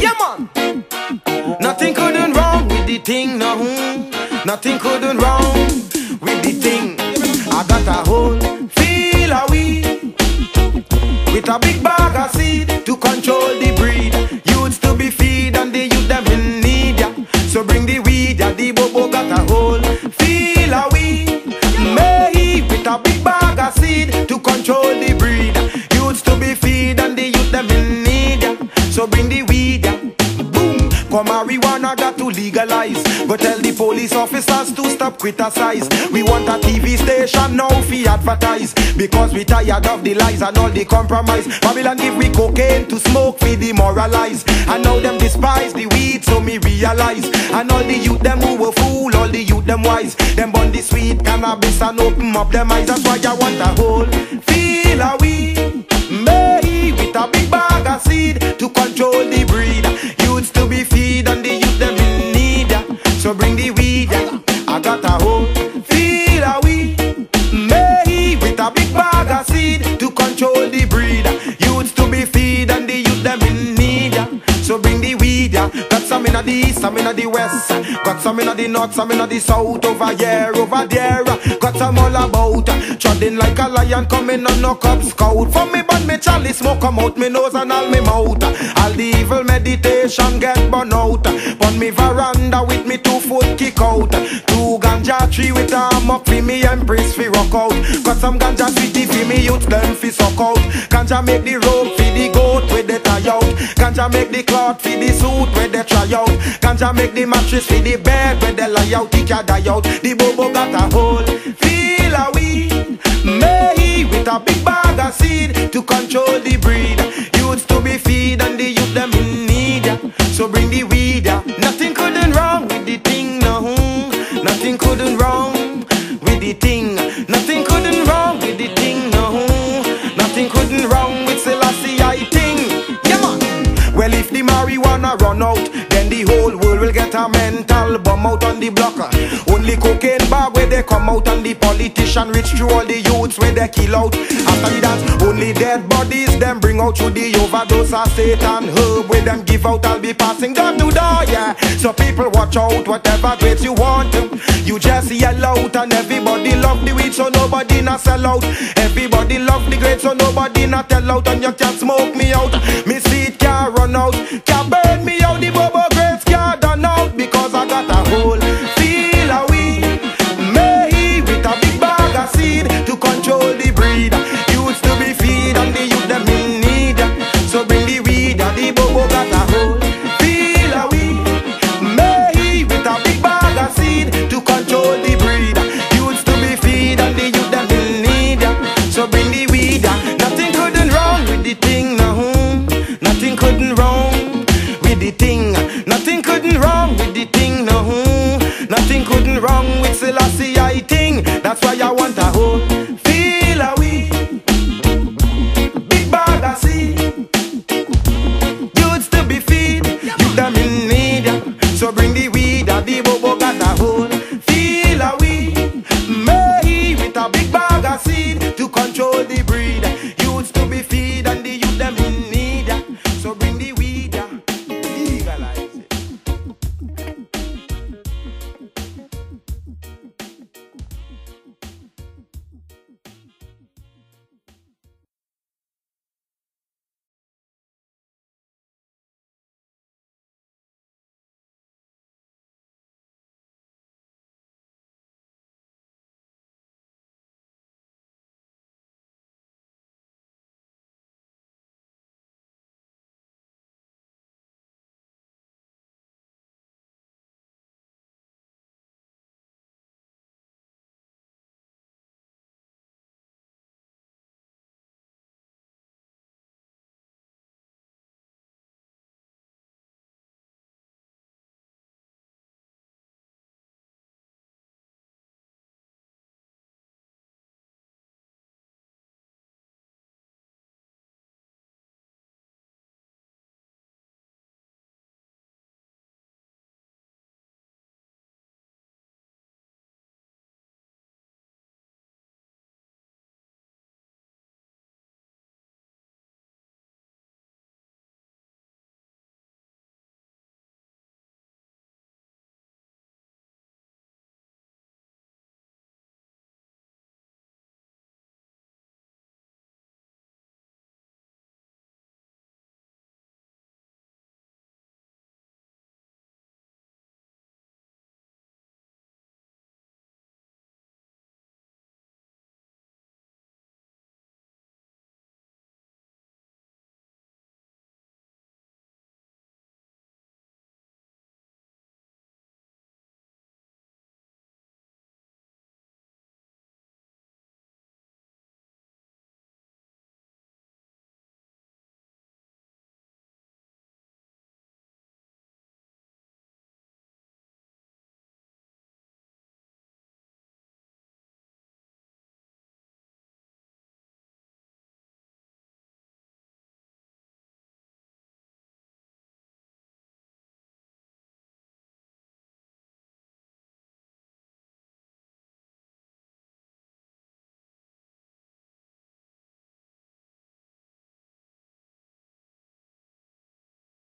Yeah, man. Nothing couldn't wrong with the thing, no. Nothing couldn't wrong with the thing. I got a whole feel of weed with a big bag of seed to control the breed. Youths to be feed and the youth them in need, yeah. So bring the weed, yeah. The bobo got a whole feel of marijuana got to legalize. Go tell the police officers to stop criticize. We want a TV station now fi advertise because we tired of the lies and all the compromise. Babylon give we cocaine to smoke fi demoralize. And now them despise the weed so me realize. And all the youth them who were fool, all the youth them wise. Them bun the sweet cannabis and open up them eyes. That's why I want a whole some in the west. Got some in the north, some in the south. Over here, over there. Got some all about. Treading like a lion coming on no cub scout. For me, but me chalice smoke come out me nose and all me mouth. All the evil meditation get burn out. On me veranda with me two foot kick out. Two ganja tree with a up fi me empress fi rock out. Got some ganja sweetie fi me youth them fi suck out. Ganja make the rope fi the goat Ganja make the cloth fi the suit where they try out. Ganja make the mattress fi the bed where they lie out. He can die out. The bobo got a hole. Feel a weed. May with a big bag of seed to control the breed. Youths to be feed and the youth them in need. So bring the weed. yeah. Mental bomb out on the block. Only cocaine bag where they come out and the politician reach through all the youths where they kill out. After the dance, only dead bodies them bring out through the overdose of Satan herb where them give out. I'll be passing door to door, yeah. So people watch out, whatever grades you want to. You just yell out and everybody love the weed, so nobody not sell out. Everybody love the grade, so nobody not tell out, and you can't fire.